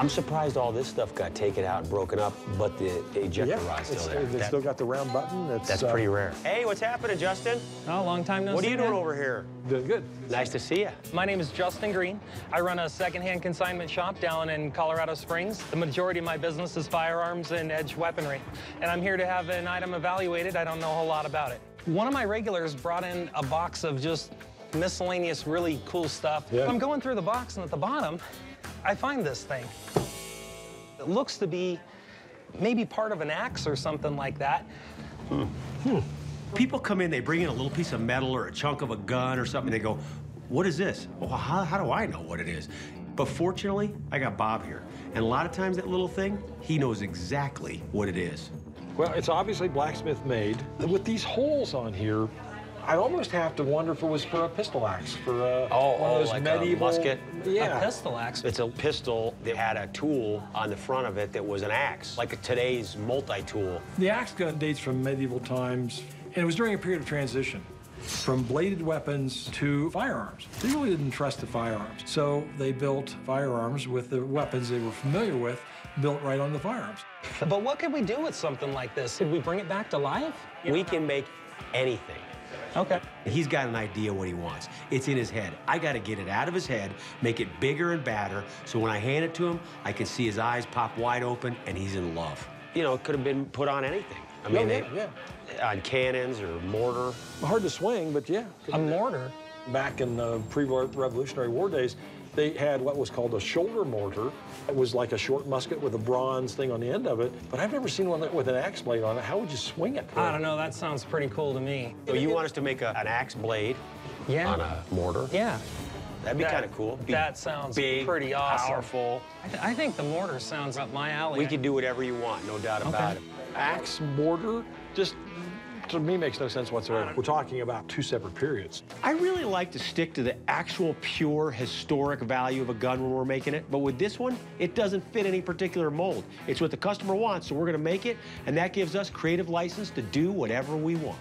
I'm surprised all this stuff got taken out and broken up, but the ejector Yeah, rod's still there. it's That- still got the round button. It's, that's uh, pretty rare. Hey, what's happening, Justin? Oh, long time no What are you doing over here? Doing good. Nice to see you. My name is Justin Green. I run a secondhand consignment shop down in Colorado Springs. The majority of my business is firearms and edge weaponry. And I'm here to have an item evaluated. I don't know a whole lot about it. One of my regulars brought in a box of just miscellaneous, really cool stuff. Yeah. I'm going through the box, and at the bottom, I find this thing. It looks to be maybe part of an axe or something like that. Hmm. People come in, they bring in a little piece of metal or a chunk of a gun or something. and They go, "What is this?" Well, how, how do I know what it is? But fortunately, I got Bob here, and a lot of times that little thing, he knows exactly what it is. Well, it's obviously blacksmith made. With these holes on here, I almost have to wonder if it was for a pistol axe, for a, Oh, one oh, of those like a medieval musket? Yeah. A pistol axe. It's a pistol that had a tool on the front of it that was an axe, like today's multi-tool. The axe gun dates from medieval times, and it was during a period of transition from bladed weapons to firearms. They really didn't trust the firearms, so they built firearms with the weapons they were familiar with, built right on the firearms. But what could we do with something like this? Could we bring it back to life? We can make anything. Okay. He's got an idea what he wants. It's in his head. I got to get it out of his head, make it bigger and badder, so when I hand it to him, I can see his eyes pop wide open, and he's in love. You know, it could have been put on anything. I oh, mean, yeah, they, on cannons or mortar. Hard to swing, but yeah. A mortar. Back in the pre-Revolutionary War days, they had what was called a shoulder mortar. It was like a short musket with a bronze thing on the end of it, but I've never seen one that- with an axe blade on it. How would you swing it? I don't know. That sounds pretty cool to me. So you want us to make a, an axe blade Yeah. on a mortar? Yeah. That'd be That- kind of cool. Be that sounds big, pretty awesome. powerful. I, th- I think the mortar sounds up my alley. We can do whatever you want, no doubt about it. Axe mortar just to me makes no sense whatsoever. We're talking about two separate periods. I really like to stick to the actual pure historic value of a gun when we're making it, but with this one, it doesn't fit any particular mold. It's what the customer wants, so we're gonna make it, and that gives us creative license to do whatever we want.